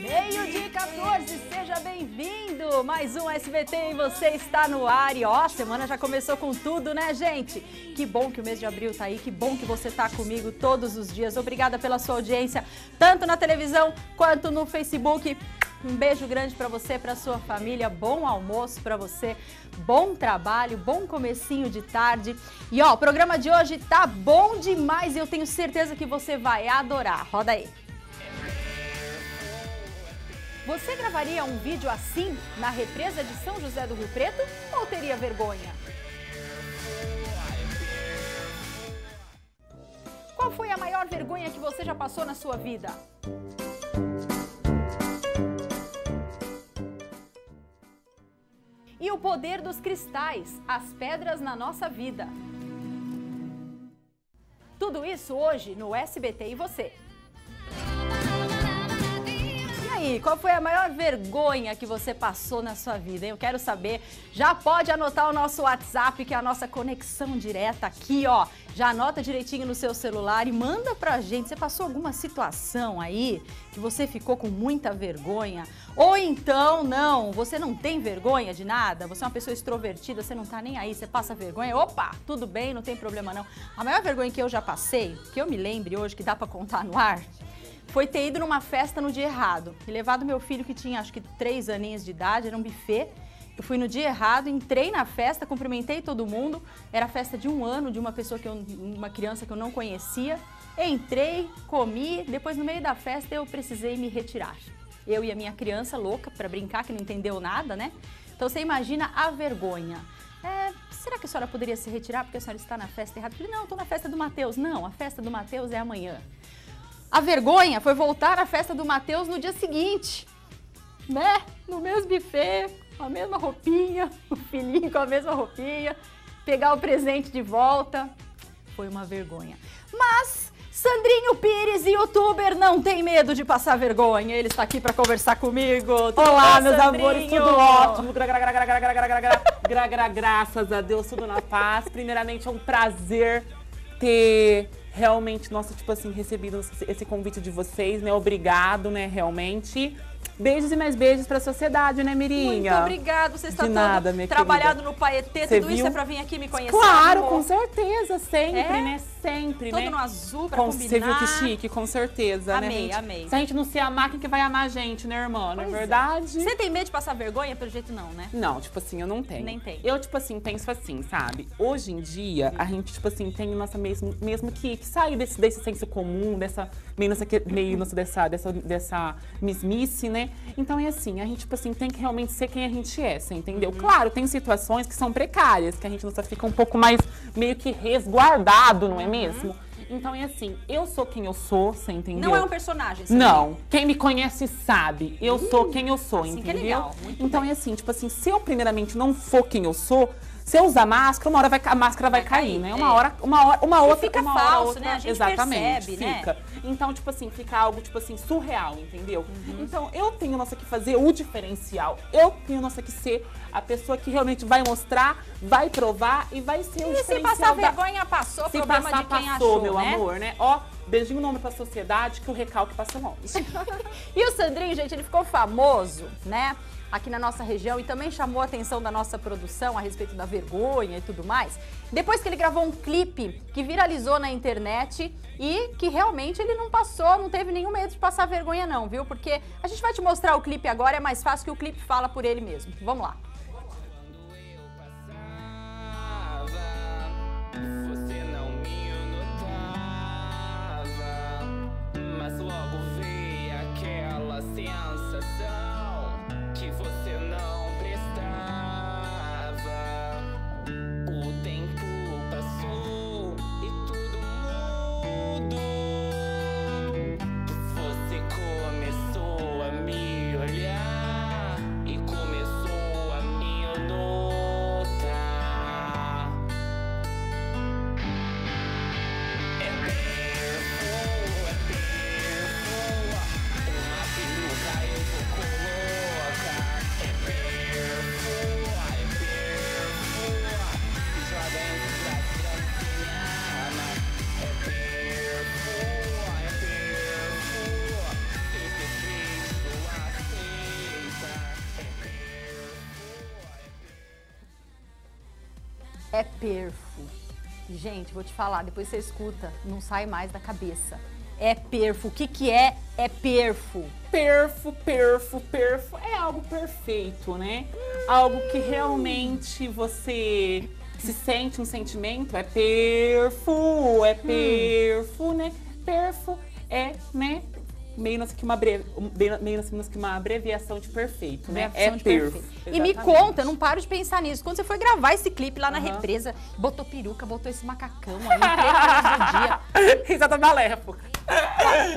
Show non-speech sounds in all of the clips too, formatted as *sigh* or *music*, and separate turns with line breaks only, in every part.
Meio-dia e 14, seja bem-vindo! Mais um SBT e você está no ar. E ó, a semana já começou com tudo, né, gente? Que bom que o mês de abril tá aí, que bom que você tá comigo todos os dias. Obrigada pela sua audiência, tanto na televisão quanto no Facebook. Um beijo grande para você, para sua família. Bom almoço para você. Bom trabalho, bom comecinho de tarde. E ó, o programa de hoje tá bom demais e eu tenho certeza que você vai adorar. Roda aí. Você gravaria um vídeo assim na represa de São José do Rio Preto ou teria vergonha? Qual foi a maior vergonha que você já passou na sua vida? E o poder dos cristais, as pedras na nossa vida. Tudo isso hoje no SBT e você. Aí, qual foi a maior vergonha que você passou na sua vida? Eu quero saber. Já pode anotar o nosso WhatsApp, que é a nossa conexão direta aqui, ó. Já anota direitinho no seu celular e manda pra gente. Você passou alguma situação aí que você ficou com muita vergonha? Ou então, não, você não tem vergonha de nada? Você é uma pessoa extrovertida, você não tá nem aí, você passa vergonha? Opa, tudo bem, não tem problema não. A maior vergonha que eu já passei, que eu me lembre hoje, que dá pra contar no ar, foi ter ido numa festa no dia errado e levado meu filho que tinha acho que três aninhos de idade, era um buffet. Eu fui no dia errado, entrei na festa, cumprimentei todo mundo. Era a festa de um ano de uma pessoa que eu, uma criança que eu não conhecia. Entrei, comi, depois no meio da festa eu precisei me retirar. Eu e a minha criança louca para brincar que não entendeu nada, né? Então você imagina a vergonha. É, será que a senhora poderia se retirar porque a senhora está na festa errada? Eu falei, não, estou na festa do Mateus. Não, a festa do Mateus é amanhã. A vergonha foi voltar à festa do Matheus no dia seguinte, né? No mesmo buffet, a mesma roupinha, o filhinho com a mesma roupinha, pegar o presente de volta. Foi uma vergonha. Mas Sandrinho Pires, youtuber, não tem medo de passar vergonha. Ele está aqui para conversar comigo. Tudo
Olá,
bom,
meus
Sandrinho?
amores, tudo ótimo. Gra, graças a Deus, tudo na paz. Primeiramente, é um prazer ter realmente, nossa, tipo assim, recebido esse convite de vocês, né? Obrigado, né, realmente. Beijos e mais beijos pra sociedade, né, Mirinha?
Muito obrigado. Você está
De nada, minha
trabalhado no Paetê. Tudo isso
viu?
é para vir aqui me conhecer.
Claro,
amor?
com certeza, sempre,
É?
né? Sempre,
Todo
né?
no azul pra
Com-
combinar.
Você viu que chique, com certeza,
Amei,
né, gente?
amei.
Se a gente não se amar, quem que vai amar a gente, né, irmã? Não é
é.
verdade?
Você tem medo de passar vergonha? Pelo jeito não, né?
Não, tipo assim, eu não tenho.
Nem tem.
Eu, tipo assim, penso assim, sabe? Hoje em dia, a gente, tipo assim, tem nossa mesmo, mesmo que, que sair desse, desse senso comum, dessa meio, nossa, meio nossa, dessa, dessa, dessa mesmice, né? Então é assim, a gente, tipo assim, tem que realmente ser quem a gente é, você entendeu?
Uhum.
Claro, tem situações que são precárias, que a gente nossa, fica um pouco mais meio que resguardado, não é
Uhum.
mesmo? Então é assim, eu sou quem eu sou, você entendeu?
Não é um personagem. Sandrinho.
Não, quem me conhece sabe. Eu sou quem eu sou,
assim que é
entendeu?
legal,
então é assim, tipo assim, se eu primeiramente não for quem eu sou, se eu usar máscara, uma hora vai, a máscara vai,
Vai
cair,
cair,
né?
é.
Uma hora, uma hora, uma outra,
fica
uma hora,
falso,
outra,
né? A gente
exatamente,
percebe, né?
fica. Então, tipo assim, fica algo tipo assim surreal, entendeu?
Uhum.
Então, eu tenho nossa que fazer o diferencial. Eu tenho nossa que ser a pessoa que realmente vai mostrar, vai provar e vai ser o
E se
diferencial
passar
da-
vergonha, passou.
se
problema
passar,
de quem
passou,
achou,
meu
né?
amor, né? Ó, beijinho no ombro pra sociedade que o recalque passa longe. *laughs*
E o Sandrinho, gente, ele ficou famoso, né? Aqui na nossa região e também chamou a atenção da nossa produção a respeito da vergonha e tudo mais. Depois que ele gravou um clipe que viralizou na internet e que realmente ele não passou, não teve nenhum medo de passar vergonha não, viu? Porque a gente vai te mostrar o clipe agora, é mais fácil que o clipe fala por ele mesmo. Vamos lá.
would think
é perfo? Gente, vou te falar, depois você escuta, não sai mais da cabeça. É perfo. O que que é é perfo?
Perfo, perfo, perfo. É algo perfeito, né? Algo que realmente você se sente um sentimento. É perfo, é perfo, né? Perfo é, né? Meio assim que uma, bre... meio assim que uma abreviação de perfeito, né? É
perfeito. E me conta, eu não paro de pensar nisso. Quando você foi gravar esse clipe lá na
Aham.
represa, botou peruca, botou esse macacão aí, luz do dia, *laughs*
Risada maléfica.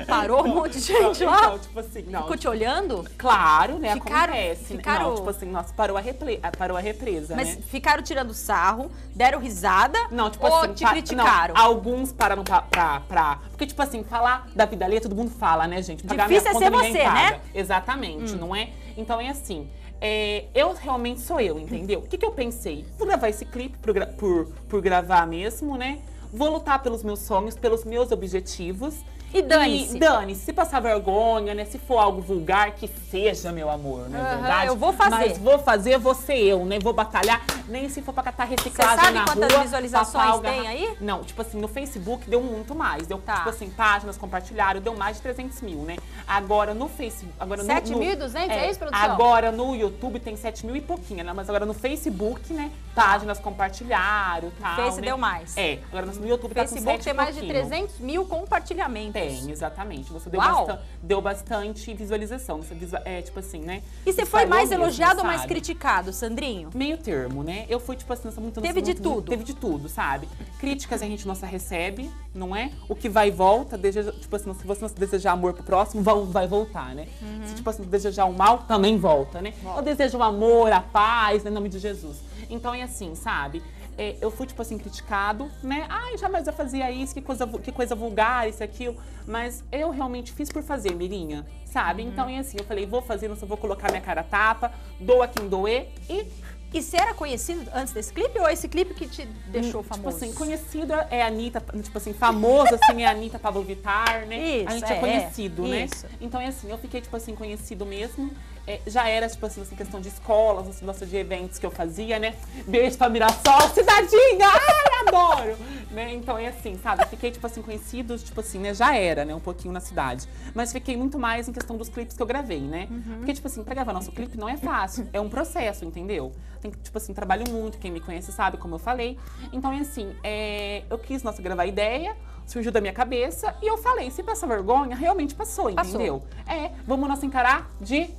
Parou um monte de gente
Então,
lá,
tipo assim, não.
ficou te olhando,
Claro, né?
Ficaram-
acontece. né?
ficaram-
Não, tipo assim, nossa, parou a, repre... ah, parou a represa,
mas
né?
ficaram tirando sarro, deram risada
Não, tipo
ou
assim,
te
pa-
criticaram?
Não, alguns pararam pra, pra, pra- Porque, tipo assim, falar da vida alheia, todo mundo fala, né, gente? Pagar
Difícil
minha
é
conta,
ser você,
paga.
né?
Exatamente, não é? Então é assim. é, eu realmente sou eu, entendeu? O que, que eu pensei? Vou gravar esse clipe por, por, por gravar mesmo, né? Vou lutar pelos meus sonhos, pelos meus objetivos.
E dane-se.
Dane-se, se passar vergonha, né? Se for algo vulgar, que seja, meu amor, não é
Aham,
verdade?
eu vou fazer.
Mas vou fazer, vou ser eu, né? Vou batalhar, nem se for pra catar reciclagem
sabe
na
quantas
rua,
visualizações tem aí?
Não, tipo assim, no Facebook deu muito mais. Deu,
Tá.
tipo assim, páginas compartilharam, deu mais de 300 mil, né? Agora no Facebook... Agora no- no-
7.200, é isso, produção?
Agora no YouTube tem 7 mil e pouquinho, né? Mas agora no Facebook, né? Páginas compartilharam e tal,
Face
né?
deu mais.
É, agora no YouTube tá com
Facebook
7
tem
e
mais de
pouquinho.
300 mil compartilhamentos.
Tem, exatamente. Você deu, bastan- deu bastante visualização. Você é, tipo assim, né?
E você foi mais
mesmo,
elogiado ou mais
sabe?
criticado, Sandrinho?
Meio termo, né? Eu fui, tipo assim, nessa muito
Teve de tudo.
Teve de tudo, sabe? Críticas a gente nossa recebe, não é? O que vai e volta, deseja, tipo assim, se você não desejar amor pro próximo, vai, vai voltar, né?
Uhum.
Se, tipo assim, desejar o mal, também volta, né? Eu desejo o amor, a paz, né, em nome de Jesus. Então é assim, sabe? É, eu fui, tipo assim, criticado, né? Ai, jamais eu fazia isso, que coisa, que coisa vulgar, isso e aquilo. Mas eu realmente fiz por fazer, Mirinha, sabe?
Uhum.
Então é assim, eu falei, vou fazer, não só vou colocar minha cara tapa, doa quem doer e
E você era conhecido antes desse clipe ou esse clipe que te deixou
Tipo
famoso?
assim, conhecido é a Anitta, tipo assim, famoso assim é a Anitta Pablo Vittar, né?
Isso,
a gente
é,
é, conhecido, né?
isso.
Então é assim, eu fiquei, tipo assim, conhecido mesmo. É, já era, tipo assim, assim, questão de escolas, assim, nossa, de eventos que eu fazia, né? Beijo pra Mirassol, cidadinha! *laughs* Ai, adoro! né? Então é assim, sabe? Fiquei, tipo assim, conhecido, tipo assim, né? Já era, né? Um pouquinho na cidade. Mas fiquei muito mais em questão dos clipes que eu gravei, né?
Uhum.
Porque, tipo assim, pra gravar nosso clipe não é fácil. É um processo, entendeu? Tem que, tipo assim, trabalho muito. Quem me conhece sabe, como eu falei. Então, é assim, é, eu quis, nossa, gravar a ideia. Surgiu da minha cabeça e eu falei, se passar vergonha, realmente passou,
Passou.
entendeu? É, vamos nossa encarar de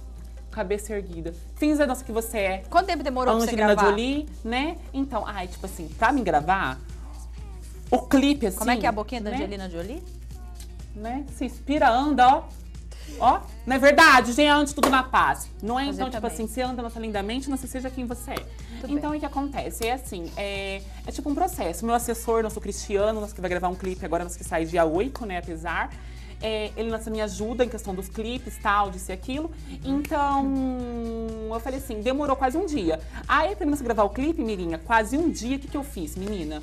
cabeça erguida. Finza nossa que você é
Quanto tempo demorou pra você
Angelina
gravar?
Jolie, né? Então, ai, tipo assim, pra me gravar, o clipe, assim.
Como é que é a boquinha da
né?
Angelina Jolie?
Né? Se inspira, anda, ó. Ó, não é verdade, gente, antes tudo na paz. Não é,
Fazer
então, tipo
também.
assim, você anda nossa lindamente, não se seja quem você é.
Muito
então, o que acontece? É assim, é, é tipo um processo. Meu assessor, nosso Cristiano, nosso que vai gravar um clipe agora, nosso que sai dia 8, né, apesar. É, ele nossa, me ajuda em questão dos clipes, tal, disso e aquilo. Então, eu falei assim, demorou quase um dia. Aí, mim nossa, gravar o clipe, Mirinha, quase um dia, o que, que eu fiz, menina?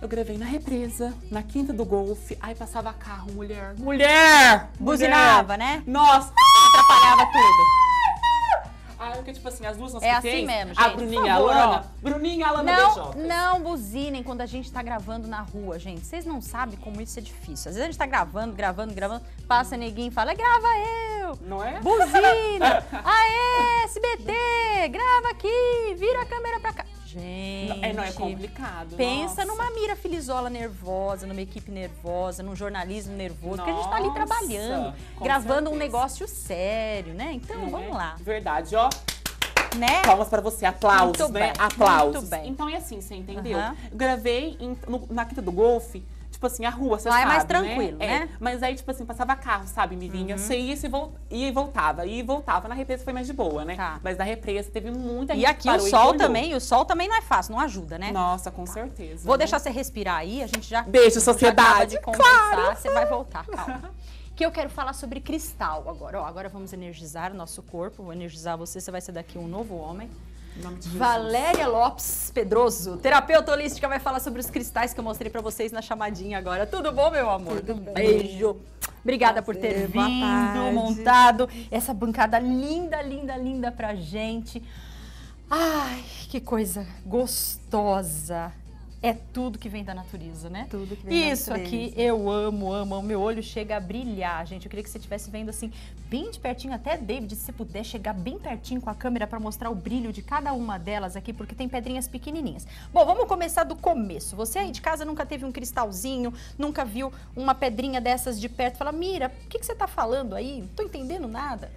Eu gravei na represa, na quinta do golfe. Aí passava carro, mulher. Mulher!
Buzinava,
Mulher!
né?
Nossa!
Atrapalhava tudo.
Aí, porque, tipo assim, as duas nós
É assim
fez,
mesmo,
A
gente,
Bruninha
por
e a Alana. Bruninha e a Alana
Não, não buzinem quando a gente tá gravando na rua, gente. Vocês não sabem como isso é difícil. Às vezes a gente tá gravando, gravando, gravando, passa neguinho e fala, grava eu!
Não é?
Buzina! *laughs* Aê, SBT! Grava aqui! Vira a câmera pra cá. Gente.
É, não, é complicado.
Pensa
nossa.
numa mira filizola nervosa, numa equipe nervosa, num jornalismo nervoso, porque a gente tá ali
Nossa,
trabalhando, gravando um
certeza.
negócio sério, né? Então,
Não
vamos
é?
lá,
Verdade, ó.
né?
Palmas pra você, aplausos,
Muito
né?
bem,
Aplausos.
muito bem.
Então é assim, você entendeu? Eu gravei em- no- na Quinta do Golfe, tipo assim, a rua, você
Lá é
sabe,
mais tranquilo,
né?
né? Uhum.
É, mas aí, tipo assim, passava carro, sabe, Mirinha? Você ia, se vol- ia e voltava, ia e voltava. Na represa foi mais de boa, né?
Tá.
Mas na represa teve muita gente
E aqui o sol também, o sol também não é fácil, não ajuda, né?
Nossa, com certeza.
Vou
né?
deixar você respirar aí, a gente já
Beijo,
já
sociedade.
de conversar, você vai voltar, *laughs* calma. Que eu quero falar sobre cristal agora. Ó, agora vamos energizar o nosso corpo, vou energizar você, você vai ser daqui um novo homem. Valéria Lopes Pedroso, terapeuta holística, vai falar sobre os cristais que eu mostrei pra vocês na chamadinha agora. Tudo bom, meu amor?
Tudo bem.
Beijo. Obrigada por ter
Prazer,
vindo, montado essa bancada linda, linda, linda pra gente. Ai, que coisa gostosa. É tudo que vem da natureza, né?
Tudo que vem da
Isso
natureza.
aqui eu amo, amo. O meu olho chega a brilhar, gente. Eu queria que você estivesse vendo assim, bem de pertinho, até David, se você puder chegar bem pertinho com a câmera para mostrar o brilho de cada uma delas aqui, porque tem pedrinhas pequenininhas. Bom, vamos começar do começo. Você aí de casa nunca teve um cristalzinho, nunca viu uma pedrinha dessas de perto, fala: "Mira, o que, que você tá falando aí? Não tô entendendo nada."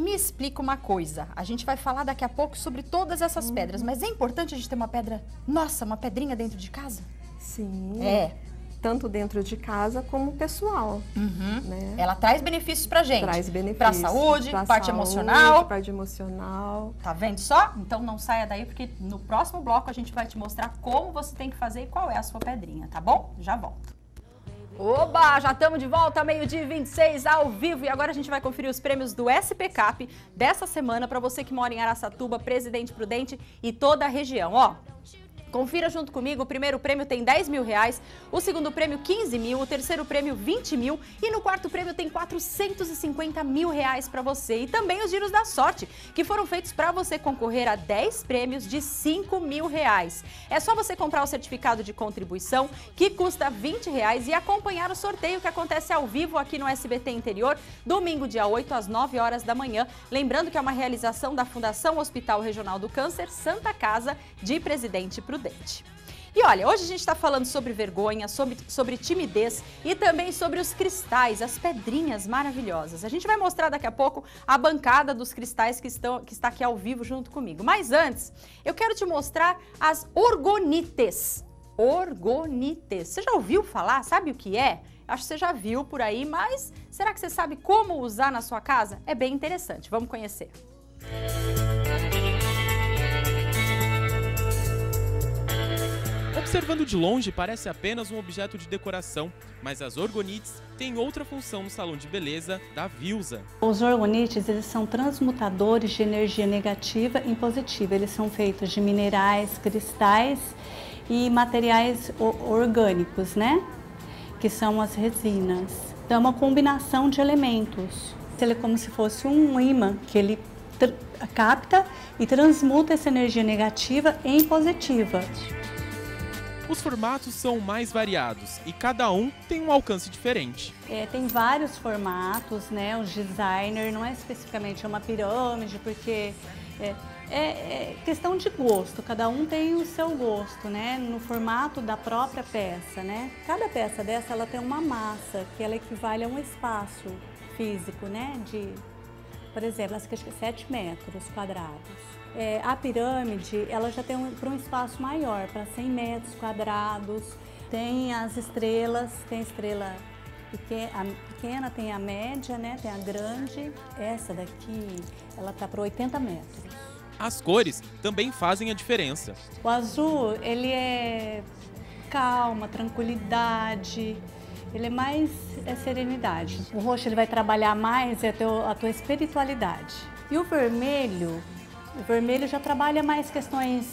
Me explica uma coisa. A gente vai falar daqui a pouco sobre todas essas pedras, mas é importante a gente ter uma pedra, nossa, uma pedrinha dentro de casa?
Sim.
É.
Tanto dentro de casa como pessoal, né?
Ela traz benefícios pra gente.
Traz benefícios.
Pra saúde,
pra
parte
saúde,
emocional.
Parte emocional.
Tá vendo só? Então não saia daí, porque no próximo bloco a gente vai te mostrar como você tem que fazer e qual é a sua pedrinha, tá bom? Já volto. Oba, já estamos de volta, meio-dia e 26 ao vivo. E agora a gente vai conferir os prêmios do SP Cap dessa semana para você que mora em Araçatuba, Presidente Prudente e toda a região. Ó, Confira junto comigo, o primeiro prêmio tem 10 mil reais, o segundo prêmio 15 mil, o terceiro prêmio 20 mil e no quarto prêmio tem 450 mil reais para você. E também os giros da sorte, que foram feitos para você concorrer a 10 prêmios de 5 mil reais. É só você comprar o certificado de contribuição, que custa 20 reais, e acompanhar o sorteio que acontece ao vivo aqui no SBT Interior, domingo, dia 8, às 9 horas da manhã. Lembrando que é uma realização da Fundação Hospital Regional do Câncer Santa Casa de Presidente Prudente. E olha, hoje a gente está falando sobre vergonha, sobre, sobre timidez e também sobre os cristais, as pedrinhas maravilhosas. A gente vai mostrar daqui a pouco a bancada dos cristais que, estão, que está aqui ao vivo junto comigo. Mas antes, eu quero te mostrar as orgonites. Orgonites. Você já ouviu falar? Sabe o que é? Acho que você já viu por aí, mas será que você sabe como usar na sua casa? É bem interessante. Vamos conhecer.
Observando de longe, parece apenas um objeto de decoração, mas as orgonites têm outra função no salão de beleza da Vilsa.
Os orgonites, eles são transmutadores de energia negativa em positiva. Eles são feitos de minerais, cristais e materiais orgânicos, né? Que são as resinas. Então, é uma combinação de elementos. Ele é como se fosse um imã, que ele capta e transmuta essa energia negativa em positiva.
Os formatos são mais variados e cada um tem um alcance diferente.
É, tem vários formatos, né? O designer não é especificamente uma pirâmide, porque é, é- é questão de gosto. Cada um tem o seu gosto, né? No formato da própria peça, né? Cada peça dessa ela tem uma massa que ela equivale a um espaço físico, né? De, por exemplo, que é 7 metros quadrados. É, a pirâmide, ela já tem um, para um espaço maior, para 100 metros quadrados. Tem as estrelas, tem a estrela peque- a pequena, tem a média, né? Tem a grande. Essa daqui, ela tá para 80 metros.
As cores também fazem a diferença.
O azul, ele é calma, tranquilidade, ele é mais é serenidade. O roxo, ele vai trabalhar mais é a, teu- a tua espiritualidade. E o vermelho, o vermelho já trabalha mais questões,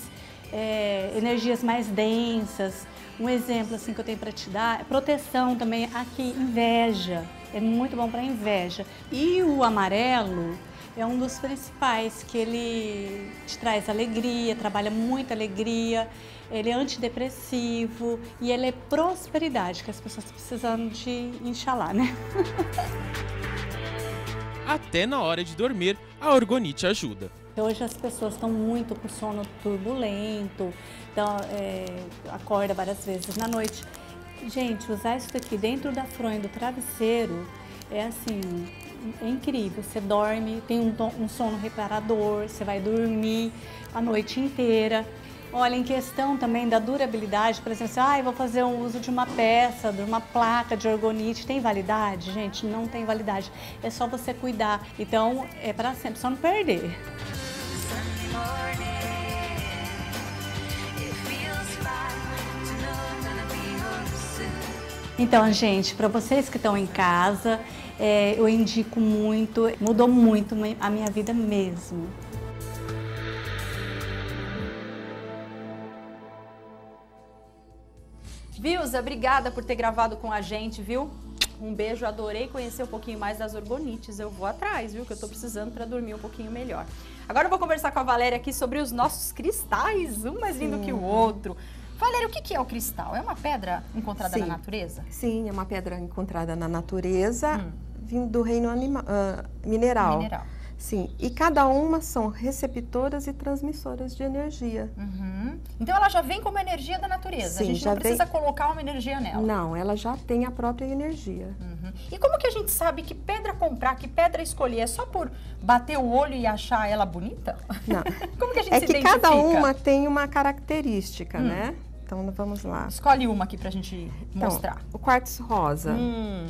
é, energias mais densas. Um exemplo assim que eu tenho para te dar é proteção também. Aqui, inveja. É muito bom para inveja. E o amarelo, é um dos principais, que ele te traz alegria, trabalha muita alegria, ele é antidepressivo e ele é prosperidade, que as pessoas estão precisando de Inxalá, né? *laughs*
Até na hora de dormir, a orgonite ajuda.
Hoje as pessoas estão muito com sono turbulento, então é, acorda várias vezes na noite. Gente, usar isso aqui dentro da fronha do travesseiro é assim, é incrível. Você dorme, tem um, um sono reparador, você vai dormir a noite inteira. Olha, em questão também da durabilidade, por exemplo, ah, vou fazer um uso de uma peça, de uma placa de orgonite, tem validade? Gente, não tem validade. É só você cuidar. Então, é para sempre, só não perder. Então, gente, para vocês que estão em casa, é, eu indico muito, mudou muito a minha vida mesmo.
Vilza, obrigada por ter gravado com a gente, viu? Um beijo, adorei conhecer um pouquinho mais das orgonites. Eu vou atrás, viu? Que eu tô precisando para dormir um pouquinho melhor. Agora eu vou conversar com a Valéria aqui sobre os nossos cristais, um mais lindo que o outro. Valéria, o que é o cristal? É uma pedra encontrada
Sim.
na natureza?
Sim, é uma pedra encontrada na natureza,
Hum.
vindo do reino anima- ah, mineral.
Mineral.
Sim, e cada uma são receptoras e transmissoras de energia.
Uhum. Então ela já vem como energia da natureza. a
Sim,
gente
já
não
vem-
precisa colocar uma energia nela.
Não, ela já tem a própria energia.
Uhum. E como que a gente sabe que pedra comprar, que pedra escolher? É só por bater o olho e achar ela bonita?
Não. *laughs*
Como que a gente
É
se
que
identifica?
cada uma tem uma característica,
Hum.
né? Então vamos lá.
Escolhe uma aqui pra gente
Então,
mostrar.
o quartzo rosa.
Hum.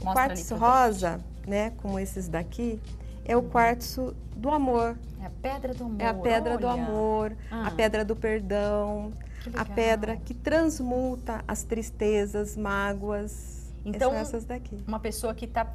O quartzo rosa, né, como esses daqui, é o quartzo do amor.
É a pedra do amor.
É a pedra do
olha.
amor,
Ah.
a pedra do perdão, a pedra que transmuta as tristezas, mágoas.
Então,
essas daqui.
Uma pessoa que tá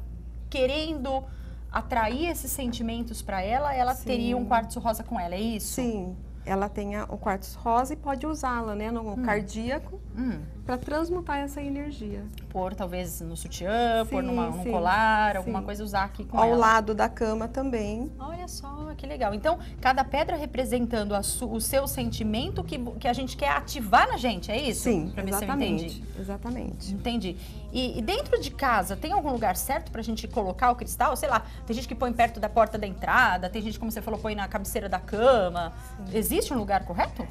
querendo atrair esses sentimentos pra ela, ela
Sim.
teria um quartzo rosa com ela, é isso?
Sim, ela tem a- o quartzo rosa e pode usá-la, né, no cardíaco,
Hum.
Para transmutar essa energia.
Pôr talvez no sutiã, pôr
Sim,
numa, num
sim,
colar, alguma
sim.
coisa usar aqui com
Ao
ela.
lado da cama também.
Olha só, que legal. Então, cada pedra representando o seu sentimento que, que a gente quer ativar na gente, é isso?
Sim,
Pra ver se eu entendi.
exatamente. Exatamente.
Entendi. E, e dentro de casa, tem algum lugar certo pra gente colocar o cristal? Sei lá, tem gente que põe perto da porta da entrada, tem gente, como você falou, põe na cabeceira da cama. Existe um lugar correto?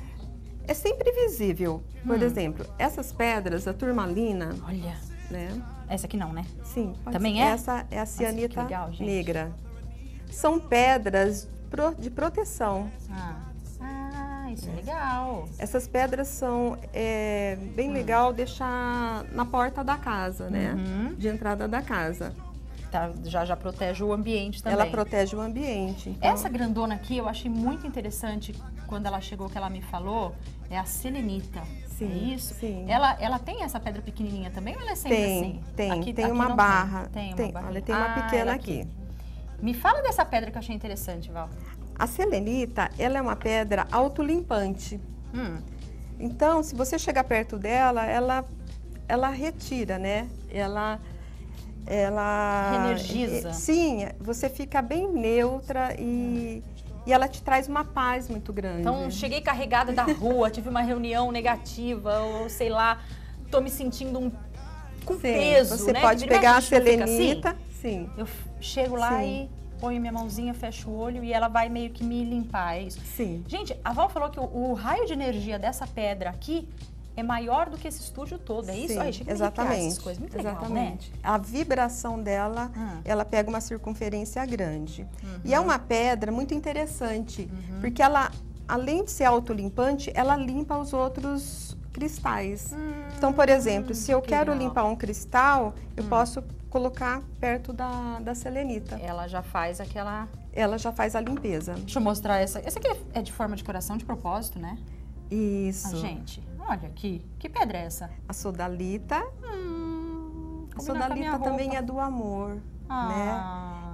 É sempre visível. Por
Hum.
exemplo, essas pedras, a turmalina,
Olha,
né?
essa aqui não, né?
Sim,
Também
ser.
é?
Essa é a cianita
legal, gente.
negra. São pedras pro- de proteção.
Ah, ah isso é legal.
Essas pedras são é, bem legal deixar na porta da casa, né?
Uhum.
De entrada da casa.
Tá, já, já protege o ambiente também.
Ela protege o ambiente. então-
Essa grandona aqui eu achei muito interessante quando ela chegou, que ela me falou, é a selenita.
Sim,
é isso?
sim.
Ela, ela tem essa pedra pequenininha também ou ela é sempre
tem,
assim?
tem,
Aqui-
tem
aqui
uma barra.
Tem,
tem,
uma
olha, tem uma
Ah,
pequena
ela
aqui.
Me fala dessa pedra que eu achei interessante, Val.
A selenita, ela é uma pedra autolimpante.
Hum,
Então, se você chegar perto dela, ela, ela retira, né? Ela, ela
Reenergiza.
eh, Sim, você fica bem neutra e, e ela te traz uma paz muito grande.
então, cheguei carregada da rua, tive uma reunião negativa, ou sei lá, tô me sentindo um, com
Sim,
peso,
Você
né?
pode
Vira
pegar a
assim?
selenita, sim,
Eu chego lá
Sim.
e ponho minha mãozinha, fecho o olho e ela vai meio que me limpar, é isso?
sim.
Gente, a Val falou que o, o raio de energia dessa pedra aqui é maior do que esse estúdio todo, é isso?
Sim,
chega a me arrepiar
exatamente.
Essas coisas. Muito legal,
exatamente. A vibração dela,
Hum.
ela pega uma circunferência grande. E
Uhum.
é uma pedra muito interessante, porque ela, além de ser autolimpante, ela limpa os outros cristais. Então, por exemplo, se eu
Hum, que
quero
legal. Hum.
limpar um cristal, eu posso colocar perto da, da selenita.
né? Ela já faz aquela...
Ela já faz a limpeza.
Deixa eu mostrar essa. Essa aqui é de forma de coração, de propósito, né?
Isso.
Ah, gente, olha aqui. Que pedra é essa?
A sodalita.
Hum,
A sodalita também é do amor,
Ah,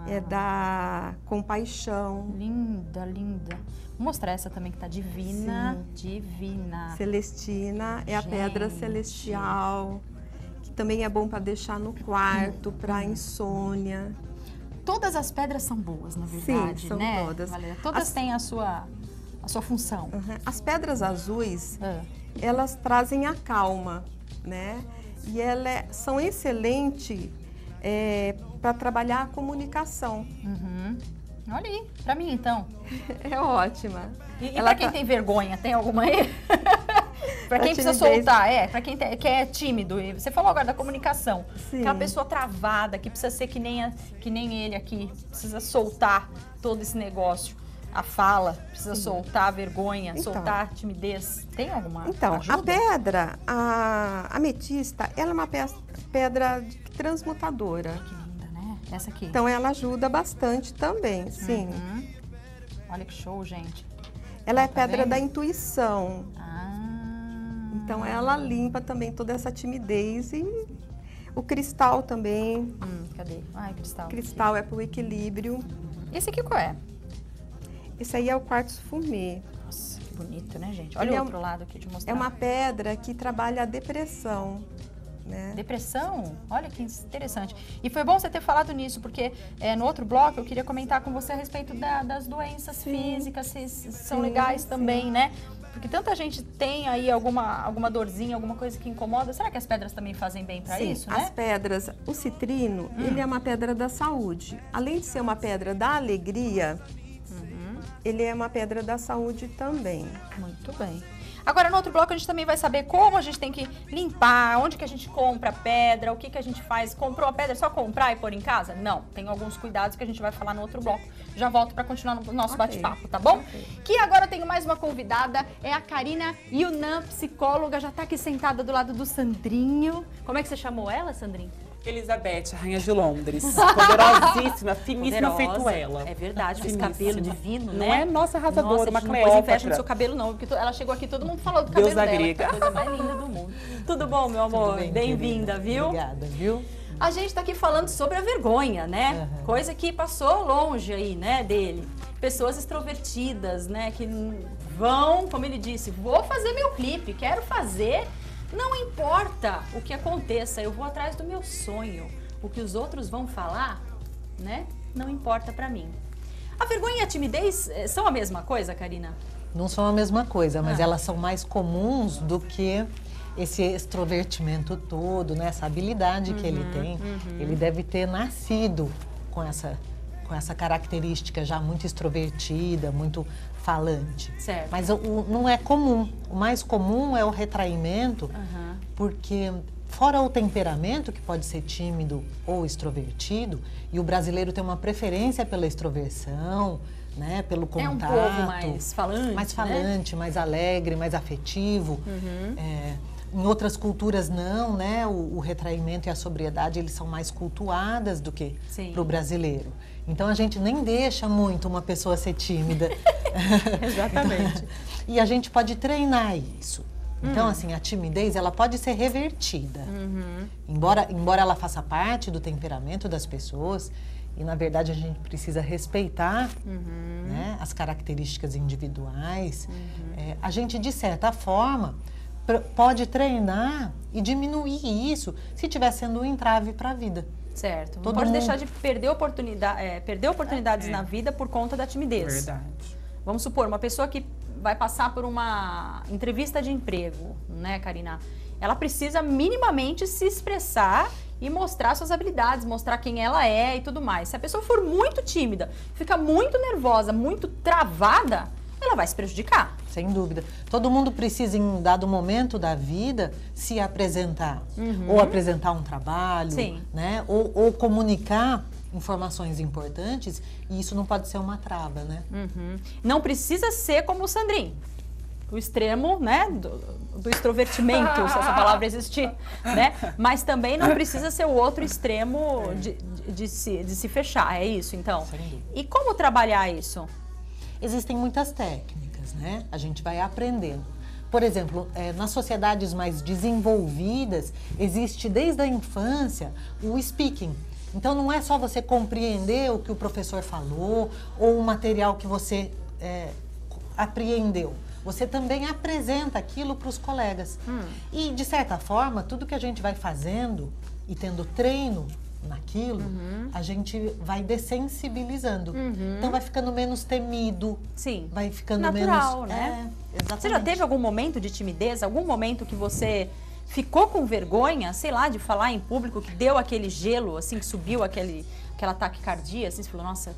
né? É da compaixão.
Linda, linda. Vou mostrar essa também que tá divina. Divina.
Celestina é a pedra
Gente.
celestial, que também é bom para deixar no quarto, para insônia.
Todas as pedras são boas, na
Sim,
verdade,
são
né?
todas.
Valéria? Todas
As-
têm a sua, a sua função.
Uhum. As pedras azuis,
Ah,
elas trazem a calma, né? E elas são excelentes para trabalhar a comunicação.
uhum. Olha aí, pra mim então. *laughs*
É ótima.
E, e
Ela
pra quem
tá-
tem vergonha, tem alguma aí? *laughs* pra quem precisa soltar, é, pra quem te- que é tímido. Você falou agora da comunicação.
Sim.
Aquela pessoa travada, que precisa ser que nem, a- que nem ele aqui, precisa soltar todo esse negócio. A fala, precisa soltar a vergonha,
Então.
soltar a timidez. Tem alguma
Então,
ajuda?
a pedra, a ametista, ela é uma pe- pedra transmutadora.
Que linda, né? Essa aqui.
Então, ela ajuda bastante também, sim.
Uhum. Olha que show, gente.
Ela é
Tá
pedra
vendo?
da intuição.
Ah.
Então ela limpa também toda essa timidez e o cristal também.
Hum, cadê? Ai, cristal.
Cristal é para o equilíbrio.
Esse aqui qual é?
Esse aí é o quartzo fumê.
Nossa, que bonito, né, gente? Olha
Ele
o
é
outro lado aqui de mostrar.
É uma pedra que trabalha a depressão. né?
Depressão? Olha que interessante. E foi bom você ter falado nisso, porque é, no outro bloco eu queria comentar com você a respeito da- das doenças físicas, se, se são
Sim,
legais
sim.
também, né? Porque tanta gente tem aí alguma, alguma dorzinha, alguma coisa que incomoda. Será que as pedras também fazem bem
Sim,
isso,
as
né? Hum.
pedras, o citrino, ele é uma pedra da saúde. Além de ser uma pedra da alegria. Ele é uma pedra da saúde também.
Muito bem. Agora, no outro bloco, a gente também vai saber como a gente tem que limpar, onde que a gente compra a pedra, o que que a gente faz. Comprou a pedra, é só comprar e pôr em casa? Não, tem alguns cuidados que a gente vai falar no outro bloco. Já volto para continuar no nosso
Ok.
bate-papo, tá bom?
Ok.
Que agora eu tenho mais uma convidada, é a Karina Yunan, psicóloga, já tá aqui sentada do lado do Sandrinho. Como é que você chamou ela, Sandrinho?
Elizabeth, rainha de Londres. *laughs* Poderosíssima, finíssima
Poderosa.
feito ela.
É verdade, com esse cabelo divino, né?
Não é nossa arrasadora,
Nossa,
uma
a gente não pôs inveja no
Cleópatra.
seu cabelo, não, porque ela chegou aqui, todo mundo falou do cabelo
Deusa
dela,
grega.
que é a coisa mais linda do mundo. *laughs* Tudo bom, meu amor?
Bem,
Bem-vinda,
querida.
viu?
Obrigada, viu?
A gente tá aqui falando sobre a vergonha, né?
Aham.
Coisa que passou longe aí, né, dele. Pessoas extrovertidas, né, que vão, como ele disse, vou fazer meu clipe, quero fazer, não importa o que aconteça, eu vou atrás do meu sonho. O que os outros vão falar, né, não importa pra mim. A vergonha e a timidez eh, são a mesma coisa, Karina?
Não são a mesma coisa, mas
Ah.
elas são mais comuns do que esse extrovertimento todo, né? essa habilidade que
Uhum,
ele tem. Ele deve ter nascido com essa, com essa característica já muito extrovertida, muito falante.
Certo.
Mas o, o- não é comum. O mais comum é o retraimento,
Aham.
porque fora o temperamento, que pode ser tímido ou extrovertido, e o brasileiro tem uma preferência pela extroversão, né, pelo
É um
contato.
povo mais falante,
mais
né?
falante, mais alegre, mais afetivo.
Uhum.
É, em outras culturas não, né? O, o retraimento e a sobriedade eles são mais cultuadas do que para o brasileiro. Então a gente nem deixa muito uma pessoa ser tímida. *laughs* *laughs*
Exatamente.
e a gente pode treinar isso.
Hum.
Então, assim, a timidez, ela pode ser revertida.
Uhum.
Embora, embora ela faça parte do temperamento das pessoas, e na verdade a gente precisa respeitar
Uhum.
né, as características individuais, é, a gente, de certa forma, pode treinar e diminuir isso se estiver sendo um entrave para a vida.
Certo. Não
Todo
pode
mundo-
deixar de perder, oportunidade, é, perder oportunidades
É.
na vida por conta da timidez.
Verdade.
Vamos supor, uma pessoa que vai passar por uma entrevista de emprego, né, Karina? Ela precisa minimamente se expressar e mostrar suas habilidades, mostrar quem ela é e tudo mais. Se a pessoa for muito tímida, fica muito nervosa, muito travada, ela vai se prejudicar.
Sem dúvida. Todo mundo precisa, em um dado momento da vida, se apresentar. Ou apresentar um trabalho,
Sim.
né? Ou, ou comunicar informações importantes. E isso não pode ser uma trava, né?
Uhum. Não precisa ser como o Sandrinho. O extremo, né, do, do extrovertimento, se essa palavra existir, né? Mas também não precisa ser o outro extremo de, de, de se, de se fechar, é isso, então.
Sem dúvida.
E como trabalhar isso?
Existem muitas técnicas, né? A gente vai aprendendo. Por exemplo, eh, nas sociedades mais desenvolvidas, existe desde a infância o speaking. Então, não é só você compreender o que o professor falou ou o material que você eh, apreendeu. Você também apresenta aquilo para os colegas. E, de certa forma, tudo que a gente vai fazendo e tendo treino naquilo, a gente vai dessensibilizando. Então, vai ficando menos temido,
Sim.
vai ficando
Natural,
menos.
né?
É, exatamente.
Você já teve algum momento de timidez, algum momento que você ficou com vergonha, sei lá, de falar em público, que deu aquele gelo, assim, que subiu aquele, aquela taquicardia, assim, você falou, nossa,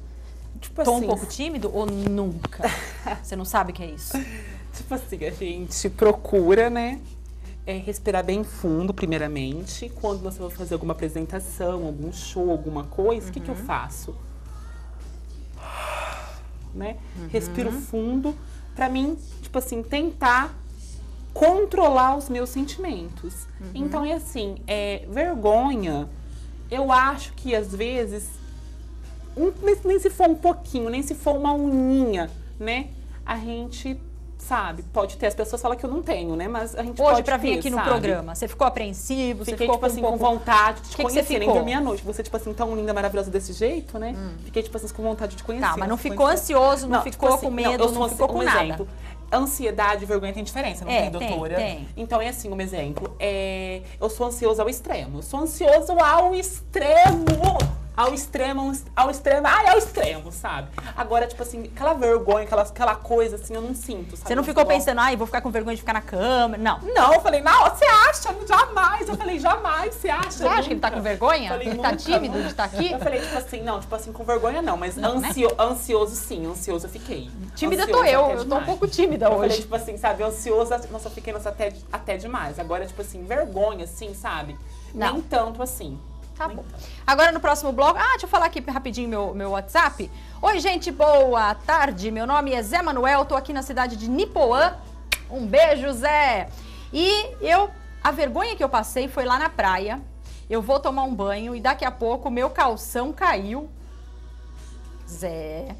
Tipo
tô um
assim,
pouco tímido ou nunca? *laughs* Você não sabe o que é isso?
Tipo assim, a gente procura, né? É, respirar bem fundo, primeiramente. Quando você vai fazer alguma apresentação, algum show, alguma coisa, o que, que eu faço? *sighs* Né? Respiro fundo. Pra mim, tipo assim, tentar controlar os meus sentimentos. Então, é assim, é, vergonha, eu acho que às vezes um- nem, nem se for um pouquinho, nem se for uma uninha, né? A gente sabe, pode ter. As pessoas falam que eu não tenho, né? Mas a gente
Hoje,
pode
pra vir aqui no
sabe?
programa, você ficou apreensivo, você
Fiquei,
ficou
tipo
com
assim,
um pouco...
com vontade de te
Que que você
conhecer, nem
ficou?
dormir à noite. Você, tipo assim, tão linda, maravilhosa desse jeito, né? Fiquei, tipo assim, com vontade de te conhecer.
Tá, mas não ficou
conhecer.
ansioso, não,
tipo
ficou
assim,
com medo, não,
sou
ficou
um
com nada.
exemplo. ansiedade e vergonha tem diferença, não
É,
tem,
tem,
doutora?
tem.
Então é assim, um exemplo. É, eu sou ansioso ao extremo. Eu sou ansioso ao extremo! Ao extremo, ao extremo, ai, ao extremo, sabe? Agora, tipo assim, aquela vergonha, aquela, aquela coisa assim, eu não sinto, sabe?
Você não ficou pensando, ai, vou ficar com vergonha de ficar na câmera. Não.
Não, eu falei, não, você acha? Jamais. Eu falei, jamais, você acha?
Você acha que ele tá com vergonha?
Falei,
ele tá tímido de estar aqui?
Eu falei, tipo assim, não, tipo assim, com vergonha não, mas
Não, né?
ansio- ansioso sim, ansioso eu fiquei.
Tímida
Ansioso
tô eu, eu tô um
demais.
pouco tímida
Eu falei,
hoje.
tipo assim, sabe, ansiosa, nossa, eu fiquei nossa, até, até demais. Agora, tipo assim, vergonha, assim, sabe?
Não.
Nem tanto assim.
Tá
Nem
bom. Agora no próximo bloco. Ah, deixa eu falar aqui rapidinho meu, meu WhatsApp. Oi, gente, boa tarde. Meu nome é Zé Manuel, tô aqui na cidade de Nipoã. Um beijo, Zé. E eu. A vergonha que eu passei foi lá na praia. Eu vou tomar um banho e daqui a pouco meu calção caiu. Zé.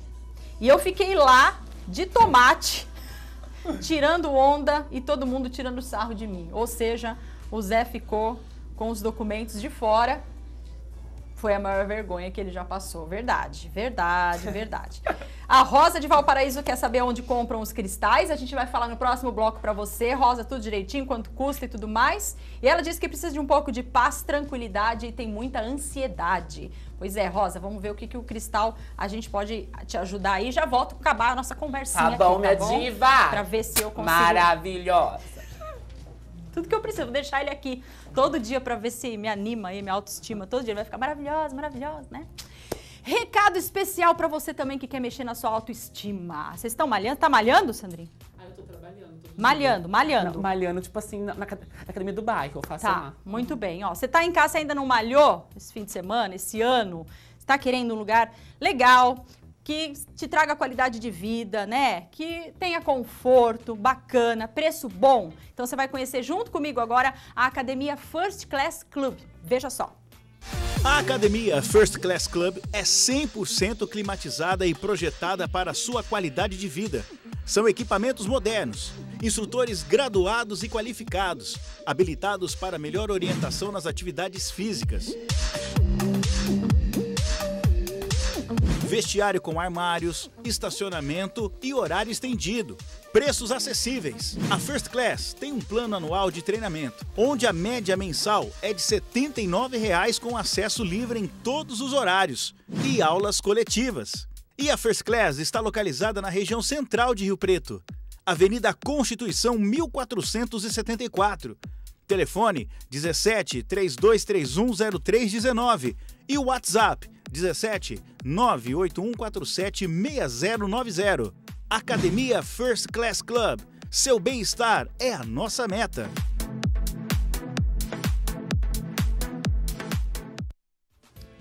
E eu fiquei lá de tomate, *laughs* tirando onda e todo mundo tirando sarro de mim. Ou seja, o Zé ficou com os documentos de fora. Foi a maior vergonha que ele já passou. Verdade, verdade, verdade. *laughs* A Rosa de Valparaíso quer saber onde compram os cristais. A gente vai falar no próximo bloco pra você. Rosa, tudo direitinho, quanto custa e tudo mais. E ela disse que precisa de um pouco de paz, tranquilidade e tem muita ansiedade. Pois é, Rosa, vamos ver o que, que o cristal a gente pode te ajudar aí. Já volto pra acabar a nossa conversinha
Tá bom,
aqui,
minha
tá bom?
diva?
Pra ver se eu consigo
Maravilhosa.
Tudo que eu preciso. Vou deixar ele aqui todo dia pra ver se me anima e minha autoestima. Todo dia ele vai ficar maravilhosa, maravilhosa, né? Recado especial pra você também que quer mexer na sua autoestima. Vocês estão malhando? Tá malhando, Sandrinho?
Ah, eu tô trabalhando. tô
Malhando, malhando.
Não, malhando, tipo assim, na, na acad- na academia do bairro, eu faço
Tá,
lá.
muito bem. Ó, você tá em casa e ainda não malhou esse fim de semana, esse ano? Você tá querendo um lugar legal, que te traga qualidade de vida, né? Que tenha conforto, bacana, preço bom. Então você vai conhecer junto comigo agora a Academia First Class Club. Veja só.
A academia First Class Club é 100% climatizada e projetada para a sua qualidade de vida. São equipamentos modernos, instrutores graduados e qualificados, habilitados para melhor orientação nas atividades físicas. Vestiário com armários, estacionamento e horário estendido. Preços acessíveis. A First Class tem um plano anual de treinamento, onde a média mensal é de 79 reais com acesso livre em todos os horários e aulas coletivas. E a First Class está localizada na região central de Rio Preto, Avenida Constituição 1474. Telefone 17 3231 0319 e o WhatsApp 17 98147 6090. Academia First Class Club. Seu bem-estar é a nossa meta.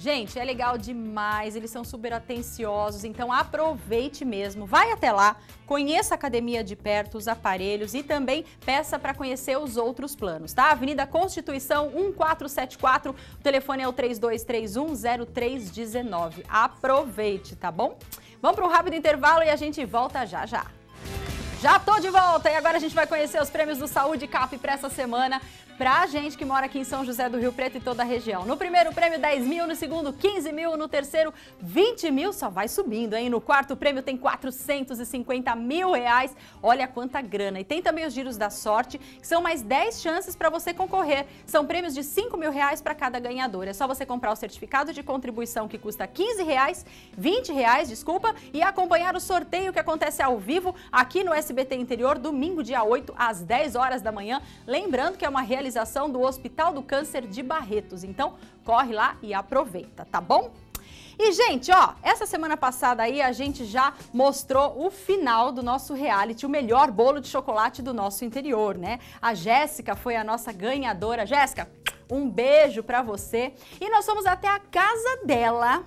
Gente, é legal demais, eles são super atenciosos, então aproveite mesmo. Vai até lá, conheça a academia de perto, os aparelhos e também peça para conhecer os outros planos, tá? Avenida Constituição 1474, o telefone é o 32310319. Aproveite, tá bom? Vamos para um rápido intervalo e a gente volta já já. Já tô de volta e agora a gente vai conhecer os prêmios do Saúde Cap para essa semana pra gente que mora aqui em São José do Rio Preto e toda a região. No primeiro prêmio, 10 mil, no segundo, 15 mil, no terceiro, 20 mil, só vai subindo, hein? No quarto prêmio tem 450 mil reais, olha quanta grana. E tem também os giros da sorte, que são mais 10 chances para você concorrer. São prêmios de 5 mil reais para cada ganhador. É só você comprar o certificado de contribuição que custa 15 reais, 20 reais, desculpa, e acompanhar o sorteio que acontece ao vivo aqui no SBT Interior, domingo, dia 8, às 10 horas da manhã. Lembrando que é uma realização do Hospital do Câncer de Barretos. Então, corre lá e aproveita, tá bom? E, gente, ó, essa semana passada aí a gente já mostrou o final do nosso reality, o melhor bolo de chocolate do nosso interior, né? A Jéssica foi a nossa ganhadora. Jéssica, um beijo pra você. E nós fomos até a casa dela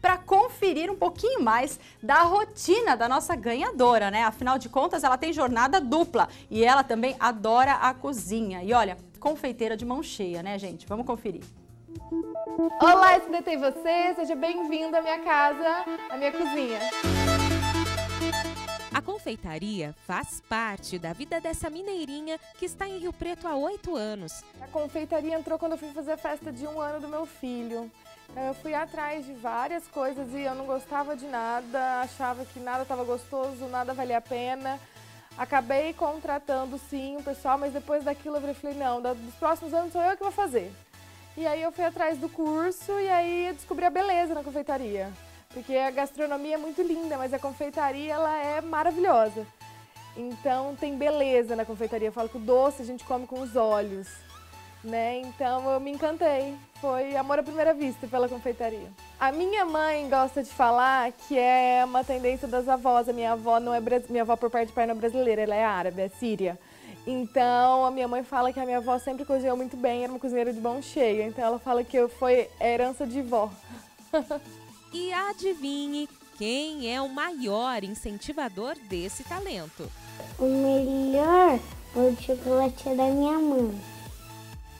para conferir um pouquinho mais da rotina da nossa ganhadora, né? Afinal de contas, ela tem jornada dupla e ela também adora a cozinha. E olha, confeiteira de mão cheia, né, gente? Vamos conferir.
Olá, SBT e você, seja bem-vindo à minha casa, à minha cozinha.
A confeitaria faz parte da vida dessa mineirinha que está em Rio Preto há oito anos.
A confeitaria entrou quando eu fui fazer a festa de um ano do meu filho. Então, Eu fui atrás de várias coisas e eu não gostava de nada, achava que nada estava gostoso, nada valia a pena. Acabei contratando sim o pessoal, mas depois daquilo eu falei, não, dos próximos anos sou eu que vou fazer. E aí eu fui atrás do curso e aí descobri a beleza na confeitaria. Porque a gastronomia é muito linda, mas a confeitaria ela é maravilhosa. Então tem beleza na confeitaria. Eu falo que o doce a gente come com os olhos, né? Então eu me encantei. Foi amor à primeira vista pela confeitaria. A minha mãe gosta de falar que é uma tendência das avós. A minha avó não é minha avó por parte de pai não é brasileira, ela é árabe, é síria. Então a minha mãe fala que a minha avó sempre cozinhou muito bem, era uma cozinheira de mão cheia. Então ela fala que eu foi herança de vó. *laughs*
E adivinhe quem é o maior incentivador desse talento?
O melhor bolo de chocolate é da minha mãe.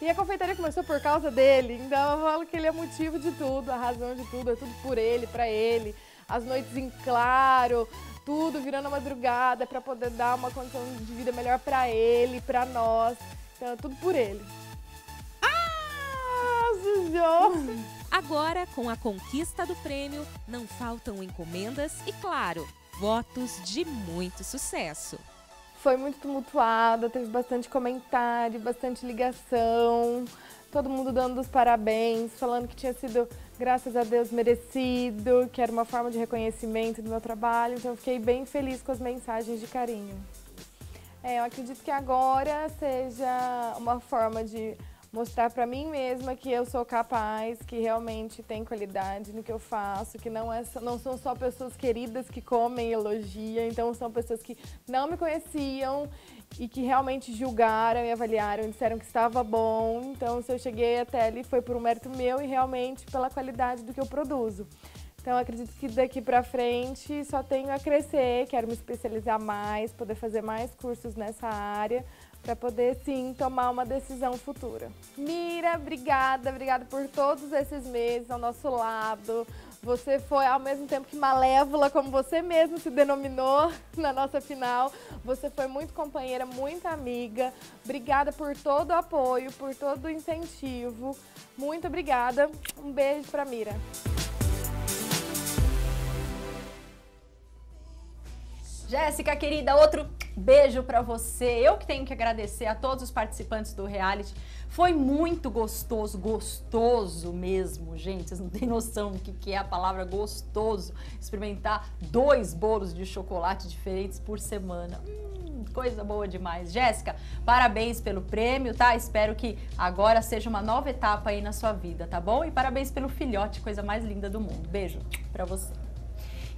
E a confeitaria começou por causa dele, então eu falo que ele é motivo de tudo, a razão de tudo, é tudo por ele, pra ele. As noites em claro, tudo virando a madrugada pra poder dar uma condição de vida melhor pra ele, pra nós. Então é tudo por ele. Ah, sujou!
Agora, com a conquista do prêmio, não faltam encomendas e, claro, votos de muito sucesso.
Foi muito tumultuada, teve bastante comentário, bastante ligação, todo mundo dando os parabéns, falando que tinha sido, graças a Deus, merecido, que era uma forma de reconhecimento do meu trabalho, então eu fiquei bem feliz com as mensagens de carinho. É, eu acredito que agora seja uma forma de mostrar para mim mesma que eu sou capaz, que realmente tem qualidade no que eu faço, que não, é, não são só pessoas queridas que comem e elogiam, então são pessoas que não me conheciam e que realmente julgaram e avaliaram, disseram que estava bom. Então, se eu cheguei até ali foi por um mérito meu e realmente pela qualidade do que eu produzo. Então, acredito que daqui pra frente só tenho a crescer, quero me especializar mais, poder fazer mais cursos nessa área, para poder sim tomar uma decisão futura. Mira, obrigada, obrigada por todos esses meses ao nosso lado. Você foi ao mesmo tempo que malévola, como você mesmo se denominou *laughs* na nossa final. Você foi muito companheira, muito amiga. Obrigada por todo o apoio, por todo o incentivo. Muito obrigada. Um beijo para Mira.
Jéssica, querida, outro beijo pra você. Eu que tenho que agradecer a todos os participantes do reality. Foi muito gostoso, gostoso mesmo, gente. Vocês não têm noção do que é a palavra gostoso. Experimentar dois bolos de chocolate diferentes por semana. Hum, coisa boa demais. Jéssica, parabéns pelo prêmio, tá? Espero que agora seja uma nova etapa aí na sua vida, tá bom? E parabéns pelo filhote, coisa mais linda do mundo. Beijo pra você.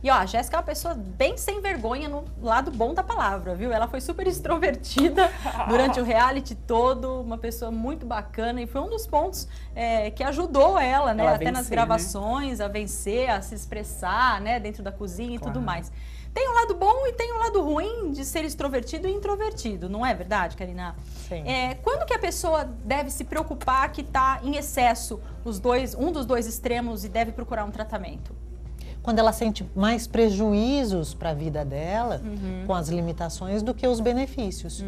E ó, a Jéssica é uma pessoa bem sem vergonha no lado bom da palavra, viu? Ela foi super *laughs* extrovertida durante o reality todo, uma pessoa muito bacana e foi um dos pontos é, que ajudou ela, né?
Ela
Até nas
vencer, né?
gravações, a vencer, a se expressar, né? Dentro da cozinha e tudo
Claro.
mais. Tem um lado bom e tem um lado ruim de ser extrovertido e introvertido, não é verdade, Karina?
Sim.
É, quando que a pessoa deve se preocupar que está em excesso os dois, um dos dois extremos e deve procurar um tratamento?
Quando ela sente mais prejuízos para a vida dela com as limitações do que os benefícios.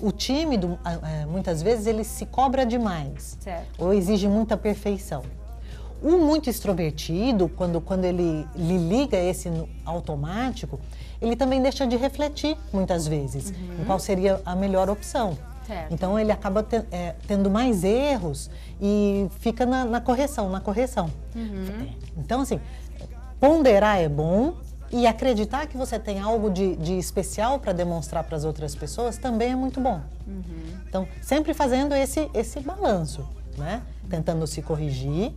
O tímido, ah, muitas vezes, ele se cobra demais
Certo.
ou exige muita perfeição. O muito extrovertido, quando, quando ele, ele liga esse automático, ele também deixa de refletir muitas vezes em qual seria a melhor opção.
Certo.
Então ele acaba te- é, tendo mais erros e fica na, na correção, na correção. É. Então, assim, ponderar é bom e acreditar que você tem algo de, de especial para demonstrar para as outras pessoas também é muito bom. Então, sempre fazendo esse, esse balanço, né? Tentando se corrigir,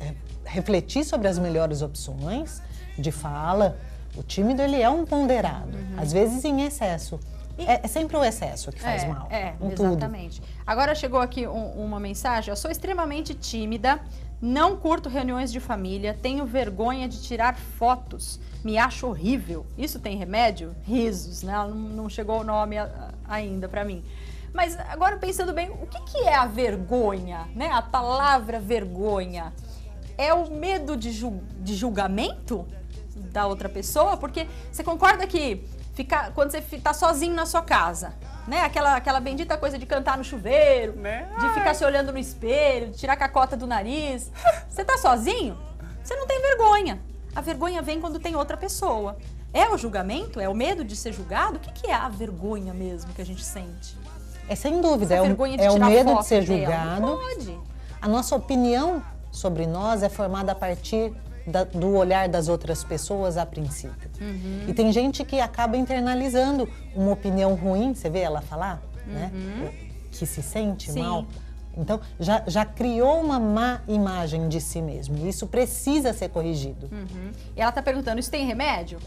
é, refletir sobre as melhores opções de fala. O tímido, ele é um ponderado, às vezes em excesso. É, é sempre o excesso que faz
é,
mal.
É,
em tudo.
exatamente. Agora chegou aqui um- uma mensagem. Eu sou extremamente tímida, não curto reuniões de família, tenho vergonha de tirar fotos, me acho horrível. Isso tem remédio? Risos, né? Não, chegou o nome ainda pra mim. Mas agora pensando bem, o que, que é a vergonha, né? A palavra vergonha. É o medo de, jul- de julgamento da outra pessoa? Porque você concorda que ficar, quando você fi- tá sozinho na sua casa, né? Aquela, aquela bendita coisa de cantar no chuveiro,
Né?
de ficar se olhando no espelho, de tirar a cacota do nariz. *laughs* Você tá sozinho? Você não tem vergonha. A vergonha vem quando tem outra pessoa. É o julgamento? É o medo de ser julgado? O que, que é a vergonha mesmo que a gente sente?
É sem dúvida,
Essa
é o,
vergonha de
é o medo
foto
de ser
dela.
julgado.
Não pode.
A nossa opinião sobre nós é formada a partir da- do olhar das outras pessoas a princípio.
Uhum.
E tem gente que acaba internalizando uma opinião ruim, você vê ela falar, né? Que se sente
Uhum. Sim.
mal. Então, já, já criou uma má imagem de si mesmo. Isso precisa ser corrigido.
Uhum. E ela tá perguntando, isso tem remédio?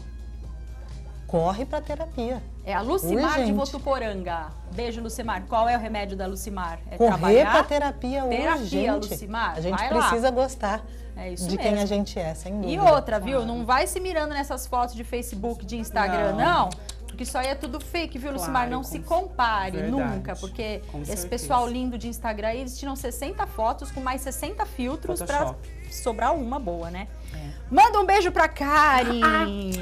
Corre para terapia.
É a Lucimar de
Urgente.
Votuporanga. Beijo, Lucimar. Qual é o remédio da Lucimar? É
Correr
trabalhar?
para terapia,
Terapia,
urgente.
Lucimar.
A gente
Vai lá.
precisa gostar
É isso
de
mesmo.
quem a gente é, sem dúvida.
E outra, viu? Não vai se mirando nessas fotos de Facebook, de Instagram, não.
Não.
Porque isso aí é tudo fake, viu,
Claro,
Lucimar? Não
com
se compare
verdade.
nunca, porque
Com
esse
certeza.
pessoal lindo de Instagram, aí, eles tiram 60 fotos com mais 60 filtros pra
Photoshop.
Sobrar uma boa, né? Manda um beijo pra Karen.